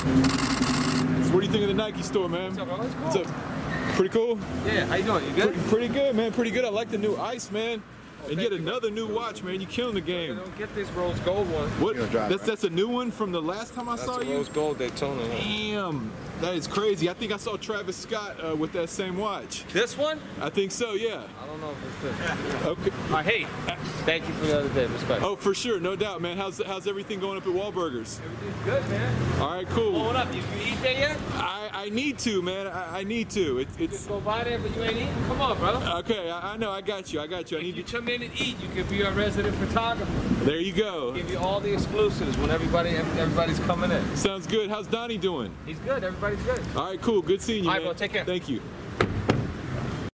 So what do you think of the Nike store, man? What's up, bro? It's cool. What's up? Pretty cool? Yeah, how you doing? You good? Pretty, pretty good, man. Pretty good. I like the new ice, man. And yet another new watch, man. You're killing the I game. don't get this rose gold one. What? Drive, That's right? that's a new one from the last time I That's saw a you. rose gold Daytona. Damn, that is crazy. I think I saw Travis Scott uh, with that same watch. This one? I think so, yeah. I don't know if it's this. Okay. All right, hey, thank you for the other day. Respect. Oh, for sure, no doubt, man. How's how's everything going up at Wahlburgers? Everything's good, man. All right, cool. Blowing up. You, you eat there yet? I, I need to, man. I, I need to. It, Just it's go by there, but you ain't eating? Come on, brother. okay. I, I know. I got you. I got you. I If need you to. come in and eat, you could be our resident photographer. There you go. Give you all the exclusives when everybody everybody's coming in. Sounds good. How's Donnie doing? He's good. Everybody's good. All right, cool. Good seeing you, All right, man. bro, take care. Thank you.